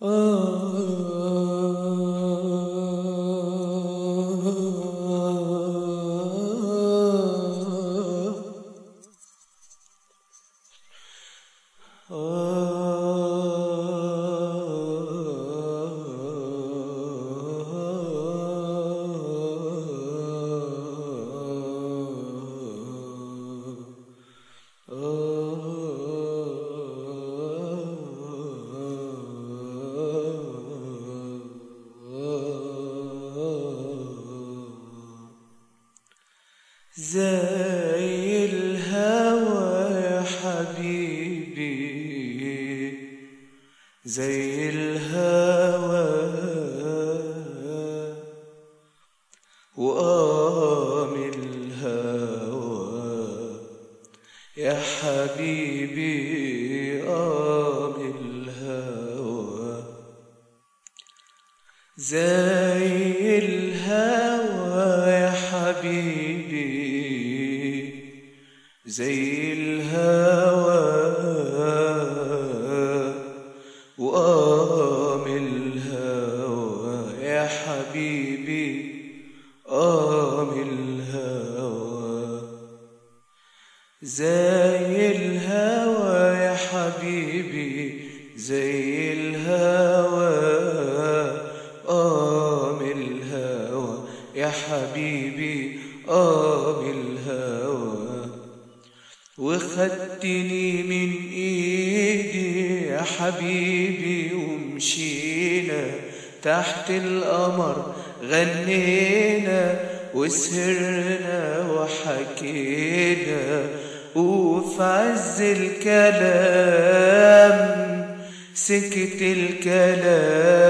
زي زي الهوى وقام الهوى يا حبيبي قام الهوى. زي الهوى يا حبيبي زي الهوى قام الهوى يا حبيبي قام الهوى. وخدتني من إيدي يا حبيبي ومشينا تحت القمر غنينا وسهرنا وحكينا وفي عز الكلام سكت الكلام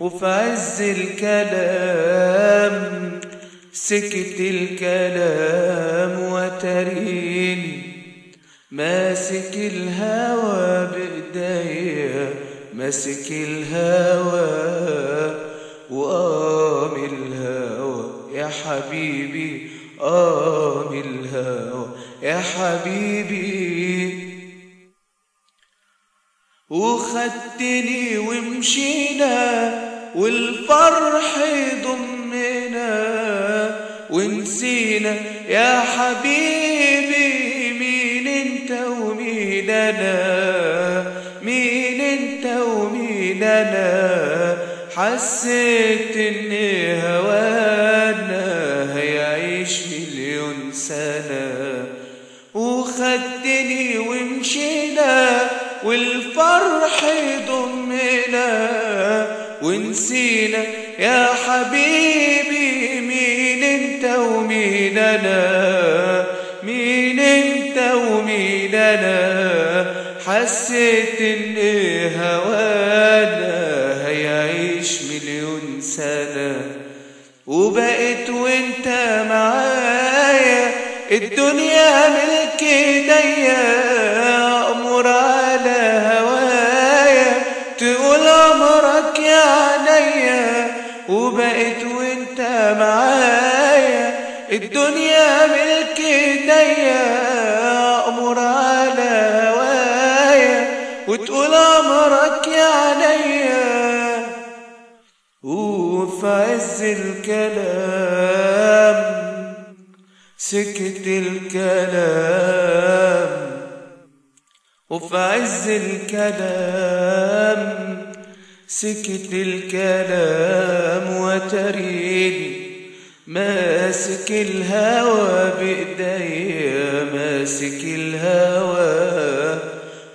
وفي عز الكلام. سكت الكلام وتريني ماسك الهوى بإيديا ماسك الهوى وقام الهوى. يا حبيبي قام الهوى يا حبيبي. وخدتني ومشينا والفرح ضمنا ونسينا يا حبيبي مين أنت ومين أنا؟ مين أنت ومين أنا؟ حسيت إن هوانا هيعيش مليون سنة. وخدتني ومشينا والفرح ضمنا ونسينا يا حبيبي الدنيا ملك ايديا أمر على هوايا. تقول امرك يا عينيا وبقيت وانت معايا. الدنيا ملك ايديا أمر على هوايا. وتقول امرك يا عينيا وفي عز الكلام سكت الكلام وفي عز الكلام. سكت الكلام وتريني ماسك الهوى بإيديا ماسك الهوى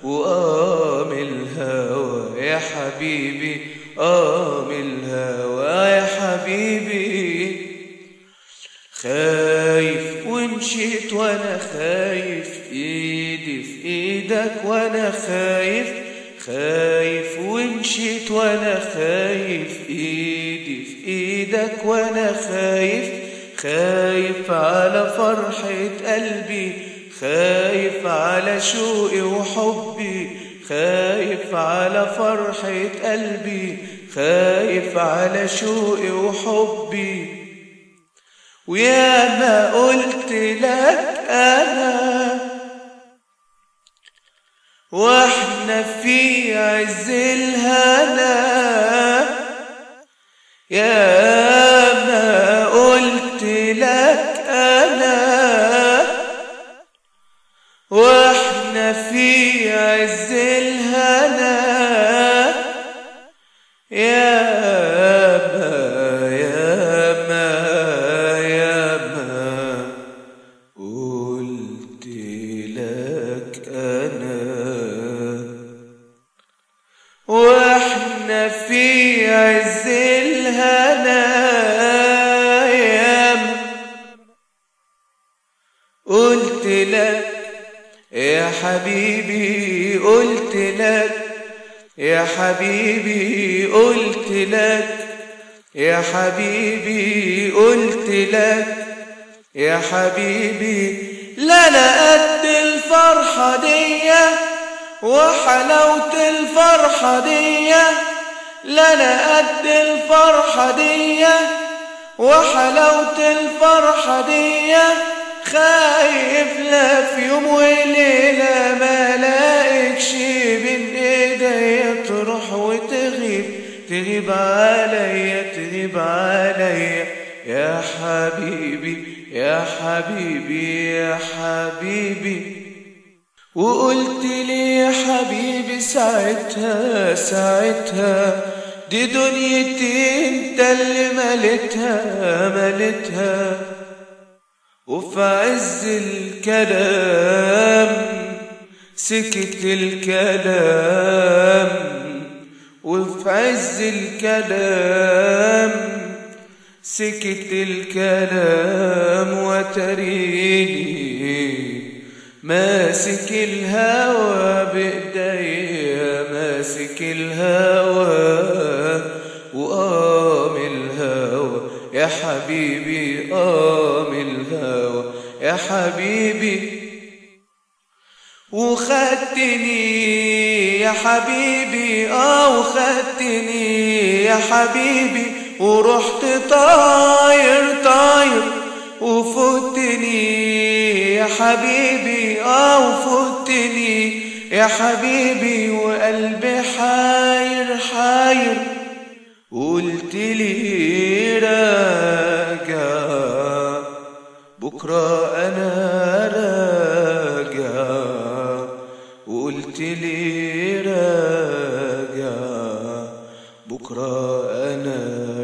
وقام الهوى. يا حبيبي قام الهوى. يا حبيبي خايف ومشيت وأنا خايف ايدي في إيدك وأنا خايف خايف ومشيت وأنا خايف ايدي في إيدك وأنا خايف خايف على فرحة قلبي خايف على شوقي وحبي خايف على فرحة قلبي خايف على شوقي وحبي. ويا ما قلت لك أنا. وإحنا في عز الهنا. يا في عز الهنا يا ما قلت لك يا حبيبي قلت لك يا حبيبي قلت لك يا حبيبي قلت لك يا حبيبي. لا لا قد الفرحة دي وحلاوة الفرحة دي لا قد الفرحة دي وحلاوة الفرحة دي خايف لا في يوم وليلة ما لاقيكش بين ايديا تروح وتغيب. تغيب عليا تغيب عليا يا حبيبي يا حبيبي يا حبيبي. وقلت لي يا حبيبي ساعتها ساعتها دي دنيتي انت اللي ملتها ملتها. وفي عز الكلام سكت الكلام. وفي عز الكلام سكت الكلام. وتريني ماسك الهوى بإيديا ماسك الهوى وقام الهوى. يا حبيبي قام الهوى. يا حبيبي وخدتني. يا حبيبي آه وخدتني. يا حبيبي ورحت طاير طاير وفتني يا حبيبي آه وفتني يا حبيبي وقلبي حاير حاير. قلت لي راجع بكرة أنا راجع وقلت لي راجع بكرة أنا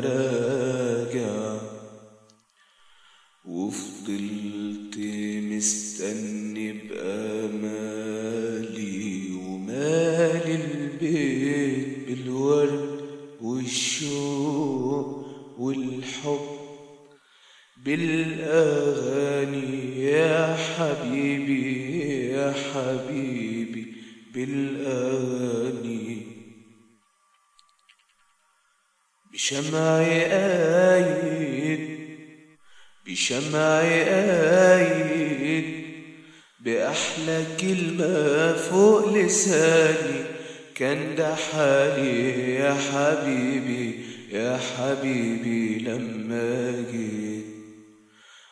راجع وفضلت مستني بأمالي والحب بالأغاني يا حبيبي يا حبيبي بالأغاني بشمع آيد بشمع آيد بأحلى كلمة فوق لساني. كان ده حالي يا حبيبي يا حبيبي لما جيت.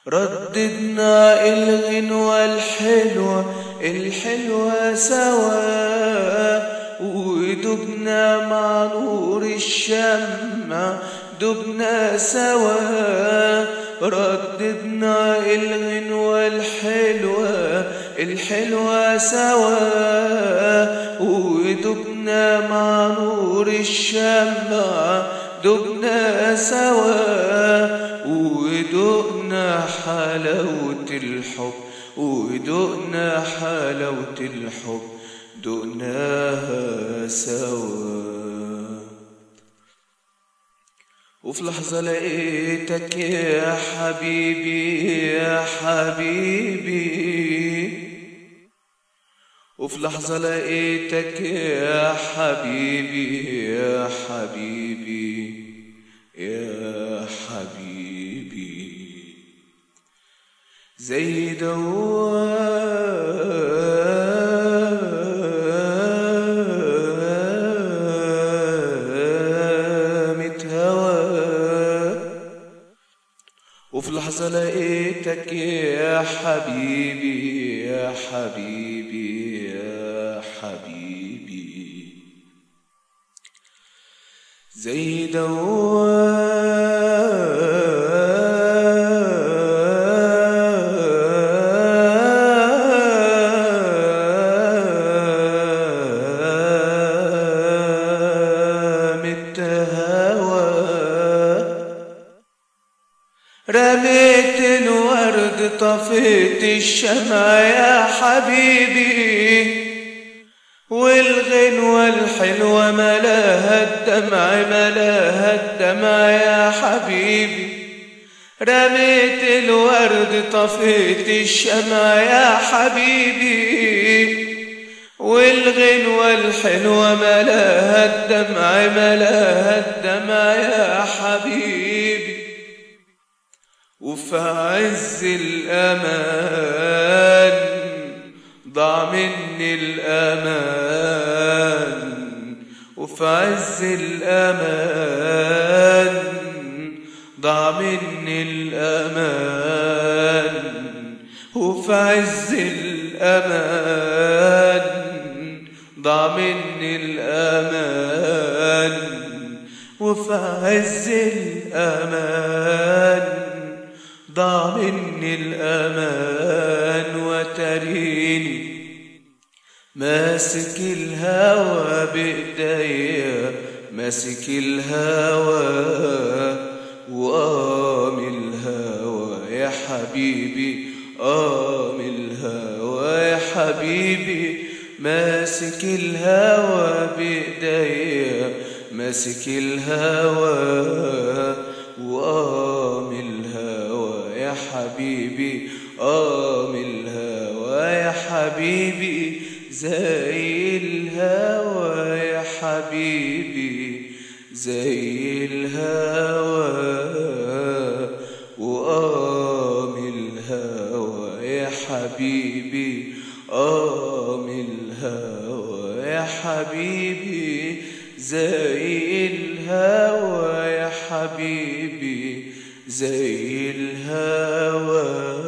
رددنا الغنوة الحلوة الحلوة سوا. ودبنا مع نور الشمع دبنا سوا. رددنا الغنوة الحلوة الحلوة سوا. ودبنا مع نور الشمع دبنا سوا ودقنا حلاوة الحب ودقنا حلاوة الحب دقناها سوا. وفي لحظة لقيتك يا حبيبي يا حبيبي. وفي لحظة لقيتك يا حبيبي يا حبيبي. يا حبيبي. زي دوامة هوا وفي لحظة لقيتك يا حبيبي يا حبيبي يا حبيبي. زي دوام الهوى رميت الورد طفيت الشمع يا حبيبي. والغنوة الحلوة ملاها الدمع ملاها الدمع يا حبيبي. رميت الورد طفيت الشمع يا حبيبي. والغنوة الحلوة ملاها الدمع ملاها الدمع يا حبيبي. وفي عز الأمان. ضاع مني الأمان وفي عز الأمان. ضاع مني الأمان وفي عز الأمان. ضاع مني الأمان وفي عز الأمان. ضاع مني الأمان وتريني ماسك الهوى بإيديا ماسك الهوى وقام الهوى. يا حبيبي قام الهوى. يا حبيبي ماسك الهوى بإيديا ماسك الهوى وقام الهوى. يا حبيبي قام الهوى. يا حبيبي زي الهوى يا حبيبي زي الهوى وقام الهوى يا حبيبي قام الهوى يا حبيبي زي الهوى يا حبيبي زي الهوى